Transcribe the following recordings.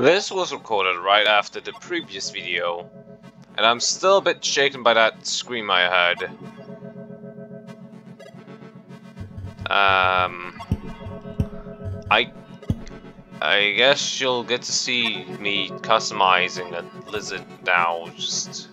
This was recorded right after the previous video, and I'm still a bit shaken by that scream I heard. Um, I, I guess you'll get to see me customizing a lizard now, just...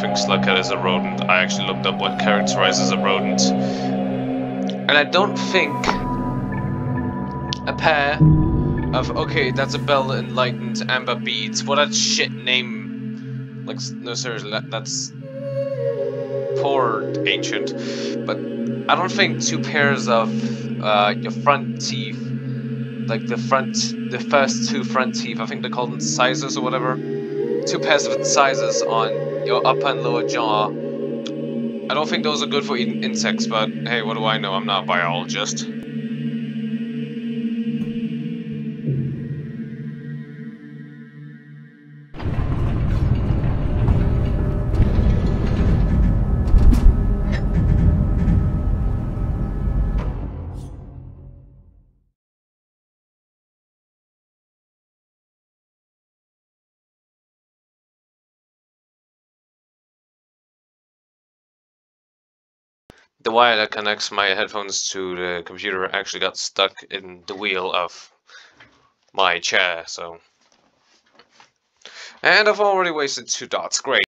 Think Slugcat is a rodent. I actually looked up what characterizes a rodent. And I don't think a pair of okay, that's a bell enlightened amber beads. What a shit name. Like no seriously, that, that's poor ancient. But I don't think two pairs of uh, your front teeth, like the front, the first two front teeth, I think they call them sizes or whatever. Two pairs of sizes on your upper and lower jaw. I don't think those are good for eating insects, but hey, what do I know? I'm not a biologist. The wire that connects my headphones to the computer actually got stuck in the wheel of my chair, so... And I've already wasted two dots, great.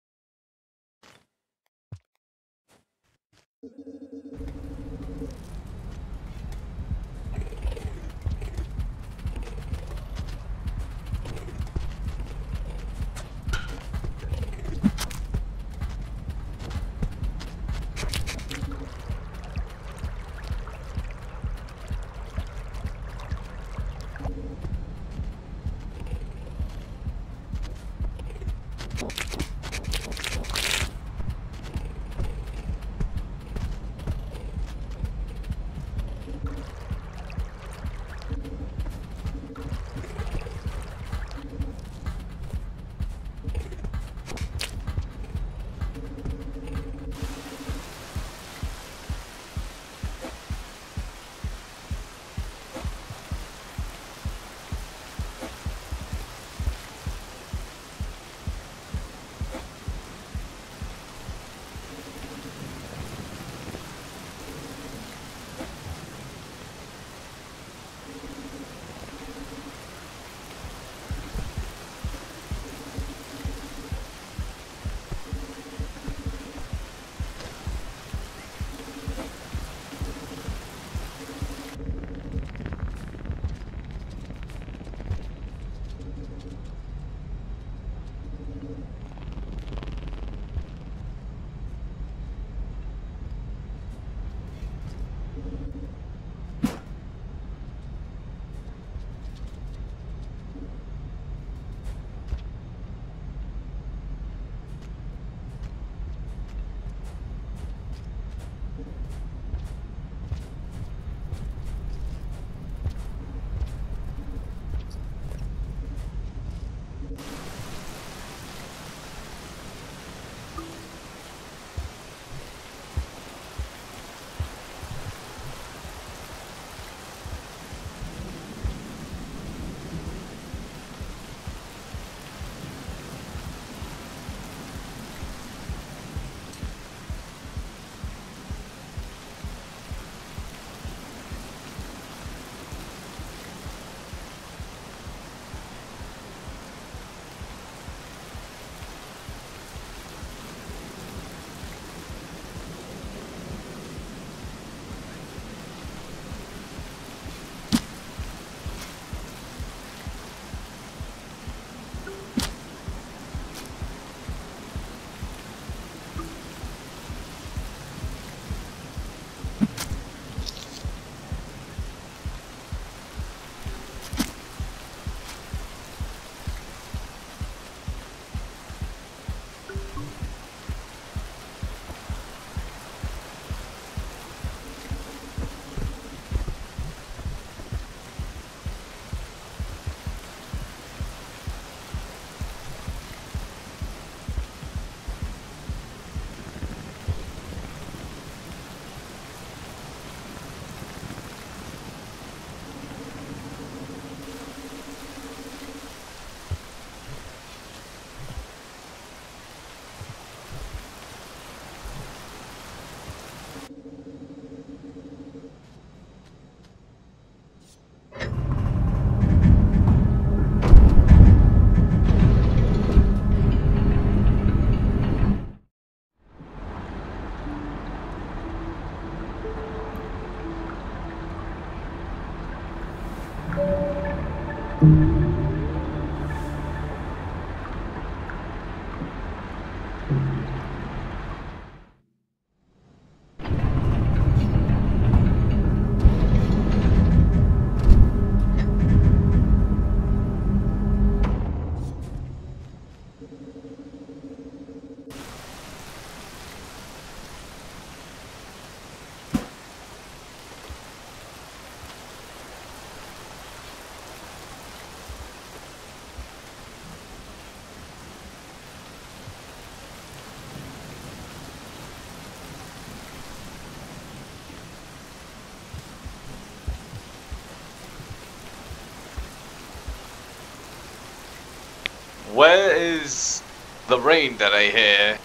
Where is the rain that I hear?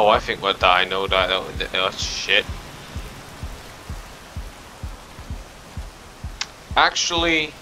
Oh, I think we'll die. No, that. Oh, oh shit. Actually,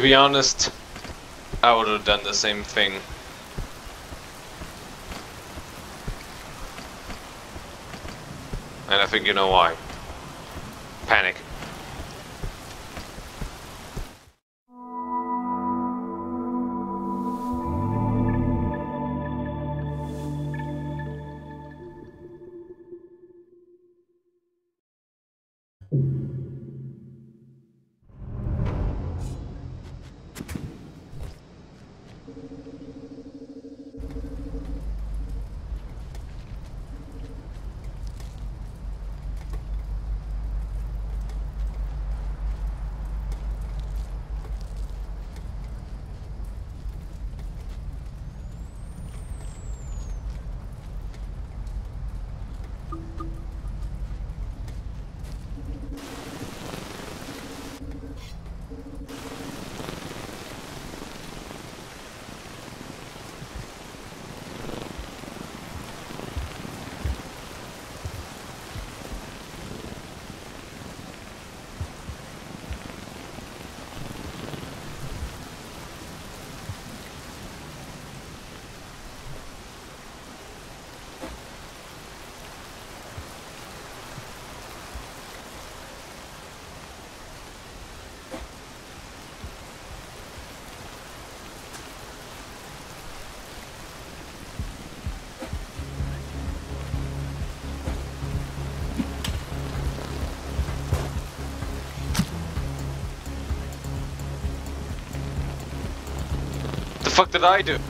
To be honest, I would have done the same thing. And I think you know why. Panic. Fuck did I do?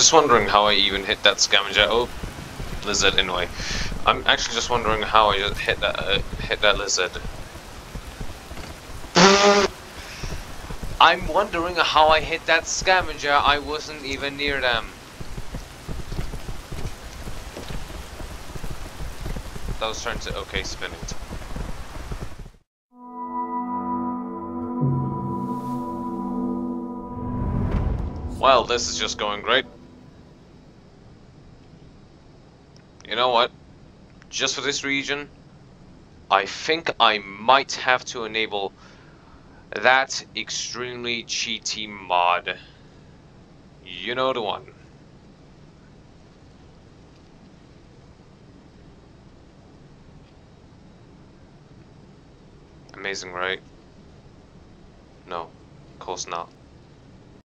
Just wondering how I even hit that scavenger. Oh, lizard anyway. I'm actually just wondering how I hit that uh, hit that lizard. I'm wondering how I hit that scavenger. I wasn't even near them. That was turned to okay spinning. Well, this is just going great. You know what? Just for this region, I think I might have to enable that extremely cheaty mod. You know the one. Amazing, right? No, of course not.